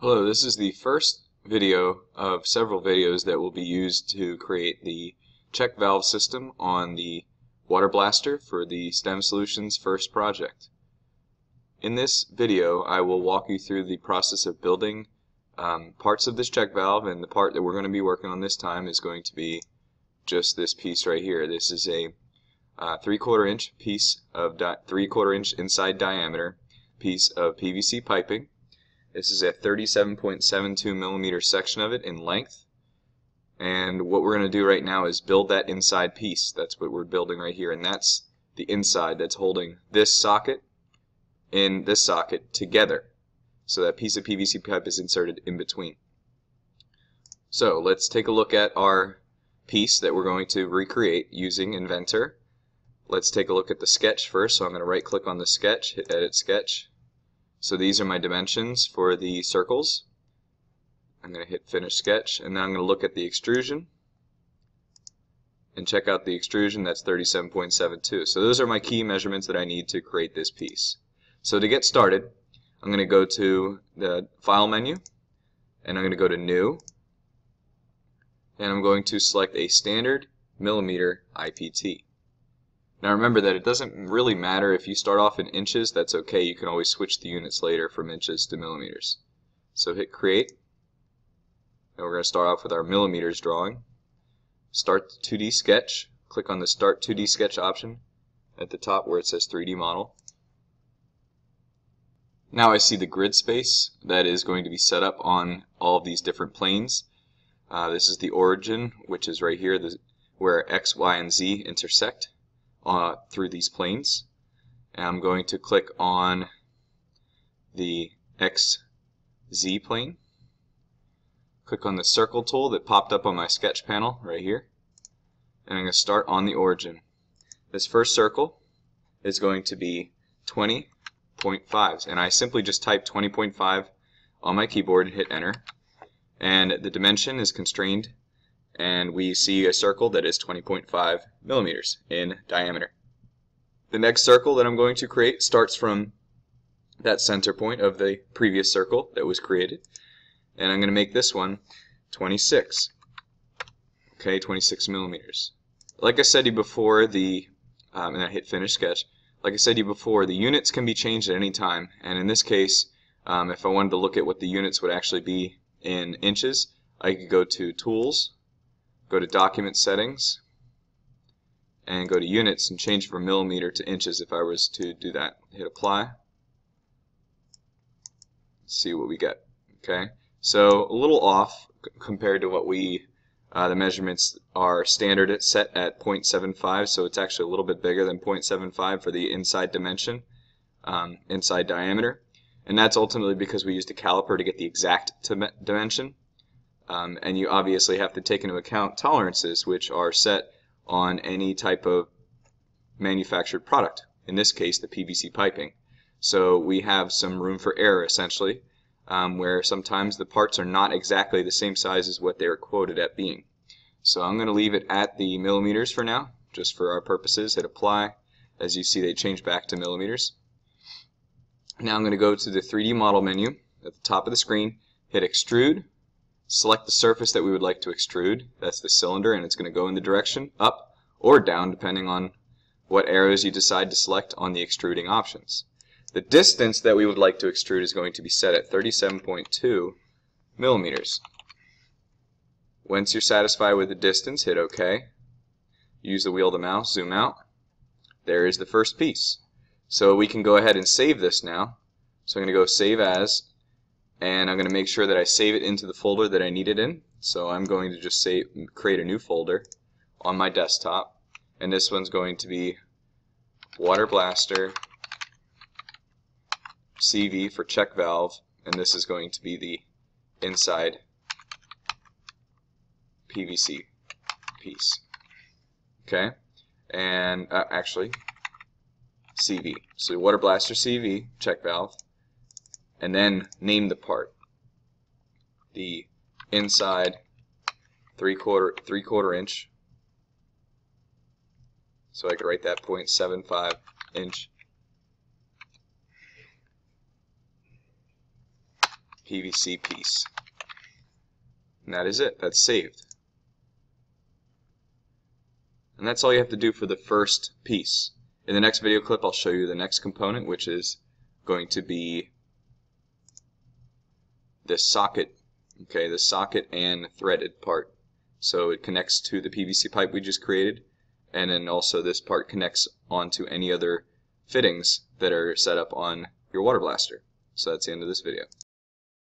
Hello, this is the first video of several videos that will be used to create the check valve system on the water blaster for the STEM Solutions first project. In this video I will walk you through the process of building um, parts of this check valve and the part that we're going to be working on this time is going to be just this piece right here. This is a uh, 3 quarter inch piece of 3 quarter inch inside diameter piece of PVC piping this is a 37.72 millimeter section of it in length. And what we're going to do right now is build that inside piece. That's what we're building right here. And that's the inside that's holding this socket in this socket together. So that piece of PVC pipe is inserted in between. So let's take a look at our piece that we're going to recreate using Inventor. Let's take a look at the sketch first. So I'm going to right click on the sketch, hit edit sketch, so these are my dimensions for the circles. I'm going to hit finish sketch and then I'm going to look at the extrusion and check out the extrusion that's 37.72. So those are my key measurements that I need to create this piece. So to get started I'm going to go to the file menu and I'm going to go to new and I'm going to select a standard millimeter IPT. Now remember that it doesn't really matter if you start off in inches, that's okay. You can always switch the units later from inches to millimeters. So hit create. And we're going to start off with our millimeters drawing. Start the 2D sketch. Click on the start 2D sketch option at the top where it says 3D model. Now I see the grid space that is going to be set up on all of these different planes. Uh, this is the origin, which is right here, the, where X, Y, and Z intersect uh, through these planes. And I'm going to click on the XZ plane. Click on the circle tool that popped up on my sketch panel right here. And I'm going to start on the origin. This first circle is going to be 20.5 and I simply just type 20.5 on my keyboard and hit enter and the dimension is constrained and we see a circle that is 20.5 millimeters in diameter. The next circle that I'm going to create starts from that center point of the previous circle that was created and I'm going to make this one 26 okay 26 millimeters like I said to you before the um, and I hit finish sketch like I said to you before the units can be changed at any time and in this case um, if I wanted to look at what the units would actually be in inches I could go to tools go to document settings and go to units and change from millimeter to inches if I was to do that. Hit apply. See what we get. Okay, so a little off compared to what we uh, the measurements are standard at set at 0.75 so it's actually a little bit bigger than 0.75 for the inside dimension um, inside diameter and that's ultimately because we used a caliper to get the exact dimension um, and you obviously have to take into account tolerances which are set on any type of manufactured product, in this case the PVC piping. So we have some room for error essentially, um, where sometimes the parts are not exactly the same size as what they are quoted at being. So I'm going to leave it at the millimeters for now, just for our purposes. Hit apply. As you see they change back to millimeters. Now I'm going to go to the 3D model menu at the top of the screen, hit extrude, select the surface that we would like to extrude. That's the cylinder and it's going to go in the direction up or down depending on what arrows you decide to select on the extruding options. The distance that we would like to extrude is going to be set at 37.2 millimeters. Once you're satisfied with the distance, hit OK. Use the wheel of the mouse, zoom out. There is the first piece. So we can go ahead and save this now. So I'm going to go Save As, and I'm going to make sure that I save it into the folder that I need it in. So I'm going to just save, create a new folder on my desktop, and this one's going to be Water Blaster CV for check valve, and this is going to be the inside PVC piece. Okay, and uh, actually CV. So Water Blaster CV check valve and then name the part. The inside three quarter three quarter inch. So I could write that 0.75 inch. PVC piece. And that is it. That's saved. And that's all you have to do for the first piece. In the next video clip I'll show you the next component which is going to be this socket, okay, the socket and threaded part. So it connects to the PVC pipe we just created and then also this part connects onto any other fittings that are set up on your water blaster. So that's the end of this video.